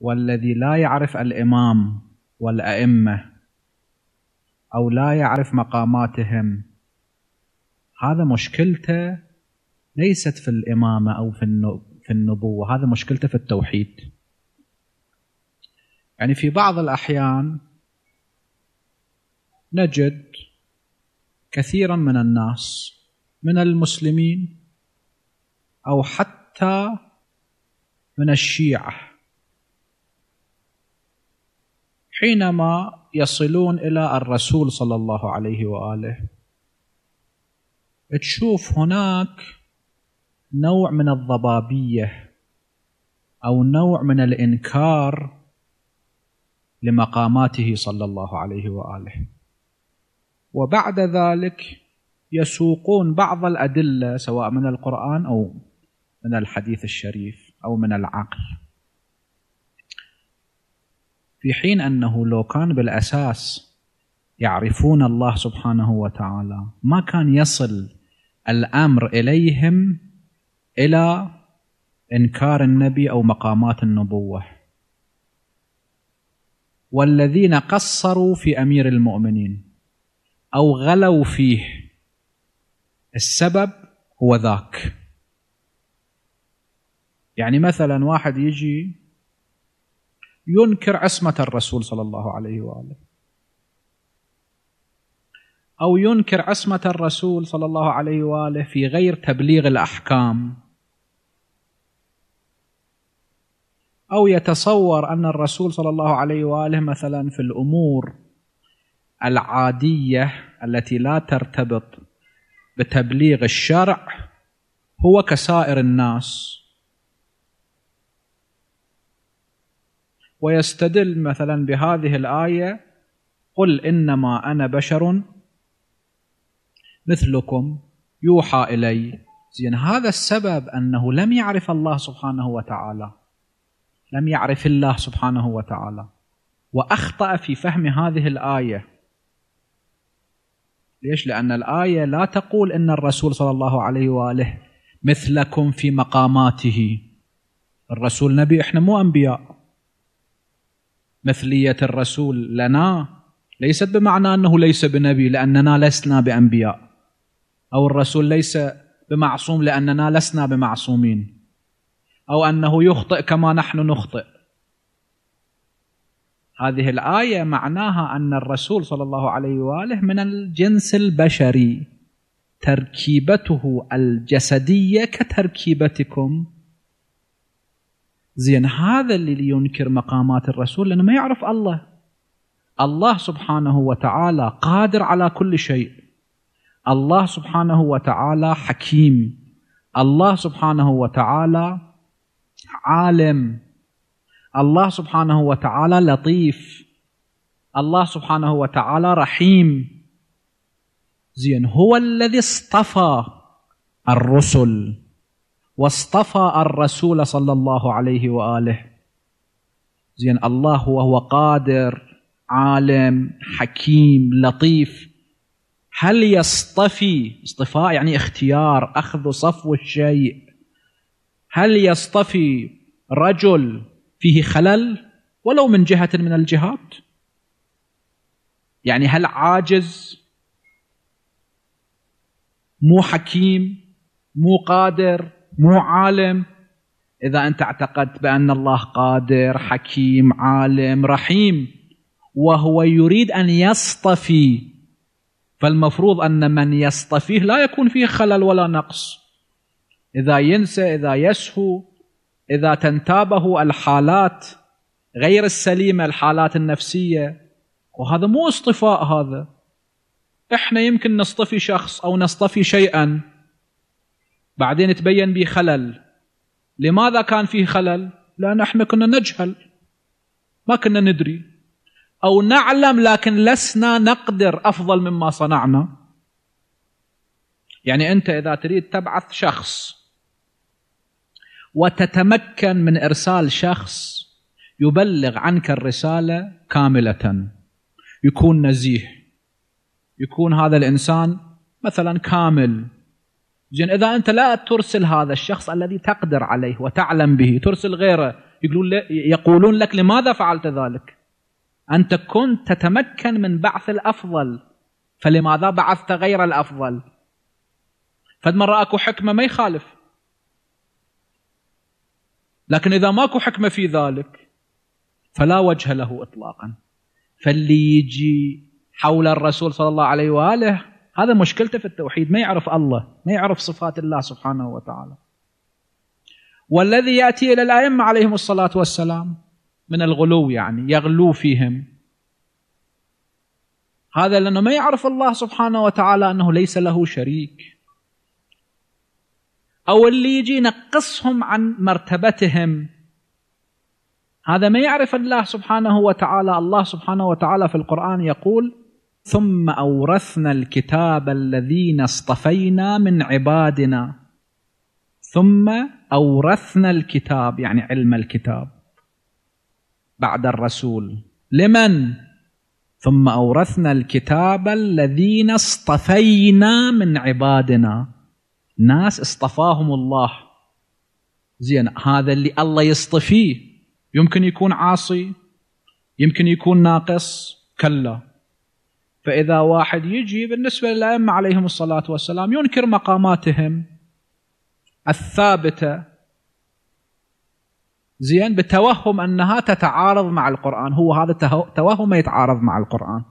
والذي لا يعرف الإمام والأئمة أو لا يعرف مقاماتهم. هذا مشكلته ليست في الإمامة أو في النبوة هذا مشكلته في التوحيد. يعني في بعض الأحيان نجد كثيرا من الناس من المسلمين أو حتى من الشيعة حينما يصلون إلى الرسول صلى الله عليه وآله تشوف هناك نوع من الضبابية أو نوع من الإنكار لمقاماته صلى الله عليه وآله. وبعد ذلك يسوقون بعض الأدلة سواء من القرآن أو من الحديث الشريف أو من العقل. في حين أنه لو كان بالأساس يعرفون الله سبحانه وتعالى ما كان يصل الأمر إليهم إلى إنكار النبي أو مقامات النبوة. والذين قصروا في أمير المؤمنين أو غلوا فيه السبب هو ذاك. يعني مثلا واحد يجي ينكر عصمة الرسول صلى الله عليه وآله. أو ينكر عصمة الرسول صلى الله عليه وآله في غير تبليغ الأحكام. أو يتصور أن الرسول صلى الله عليه وآله مثلا في الأمور العادية التي لا ترتبط بتبليغ الشرع هو كسائر الناس. ويستدل مثلا بهذه الآية قل إنما أنا بشر مثلكم يوحى إلي. زين هذا السبب أنه لم يعرف الله سبحانه وتعالى لم يعرف الله سبحانه وتعالى. وأخطأ في فهم هذه الآية. ليش؟ لأن الآية لا تقول إن الرسول صلى الله عليه وآله مثلكم في مقاماته. الرسول نبي إحنا مو أنبياء. مثلية الرسول لنا ليست بمعنى أنه ليس بنبي لأننا لسنا بأنبياء. أو الرسول ليس بمعصوم لأننا لسنا بمعصومين. أو أنه يخطئ كما نحن نخطئ. هذه الآية معناها أن الرسول صلى الله عليه وآله من الجنس البشري تركيبته الجسدية كتركيبتكم. زين هذا اللي ينكر مقامات الرسول لأنه ما يعرف الله. الله سبحانه وتعالى قادر على كل شيء. الله سبحانه وتعالى حكيم. الله سبحانه وتعالى عالم. الله سبحانه وتعالى لطيف. الله سبحانه وتعالى رحيم. زين هو الذي اصطفى الرسل. واصطفى الرسول صلى الله عليه وآله. زين الله هو قادر عالم حكيم لطيف. هل يصطفي؟ اصطفاء يعني اختيار أخذ صفو الشيء. هل يصطفي رجل فيه خلل؟ ولو من جهة من الجهات. يعني هل عاجز؟ مو حكيم مو قادر. مو عالم. إذا أنت اعتقدت بأن الله قادر حكيم عالم رحيم وهو يريد أن يصطفي فالمفروض أن من يصطفيه لا يكون فيه خلل ولا نقص. إذا ينسى إذا يسهو إذا تنتابه الحالات غير السليمة الحالات النفسية. وهذا مو اصطفاء هذا. إحنا يمكن نصطفي شخص أو نصطفي شيئا بعدين تبين به خلل. لماذا كان فيه خلل؟ لأن إحنا كنا نجهل. ما كنا ندري. أو نعلم لكن لسنا نقدر أفضل مما صنعنا. يعني أنت إذا تريد تبعث شخص وتتمكن من إرسال شخص يبلغ عنك الرسالة كاملة. يكون نزيه. يكون هذا الإنسان مثلا كامل. زين إذا أنت لا ترسل هذا الشخص الذي تقدر عليه وتعلم به ترسل غيره يقولون يقولون لك لماذا فعلت ذلك؟ أنت كنت تتمكن من بعث الأفضل فلماذا بعثت غير الأفضل؟ فد مرة أكو حكمة ما يخالف. لكن إذا ماكو حكمة في ذلك فلا وجه له إطلاقا. فاللي يجي حول الرسول صلى الله عليه وآله هذا مشكلته في التوحيد ما يعرف الله ما يعرف صفات الله سبحانه وتعالى. والذي يأتي إلى الأئمة عليهم الصلاة والسلام من الغلو يعني يغلو فيهم. هذا لأنه ما يعرف الله سبحانه وتعالى أنه ليس له شريك. أو اللي يجي ينقصهم عن مرتبتهم. هذا ما يعرف الله سبحانه وتعالى الله سبحانه وتعالى في القرآن يقول ثم أورثنا الكتاب الذين اصطفينا من عبادنا. ثم أورثنا الكتاب يعني علم الكتاب بعد الرسول. لمن؟ ثم أورثنا الكتاب الذين اصطفينا من عبادنا. ناس اصطفاهم الله. زين هذا اللي الله يصطفيه. يمكن يكون عاصي يمكن يكون ناقص كلا. فإذا واحد يجي بالنسبة للأئمة عليهم الصلاة والسلام ينكر مقاماتهم الثابتة. زين بتوهم أنها تتعارض مع القرآن. هو هذا توهم يتعارض مع القرآن.